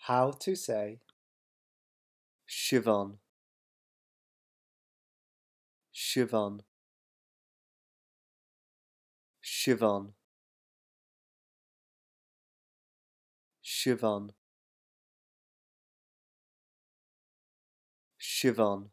How to say Siobhan. Siobhan. Siobhan. Siobhan. Siobhan.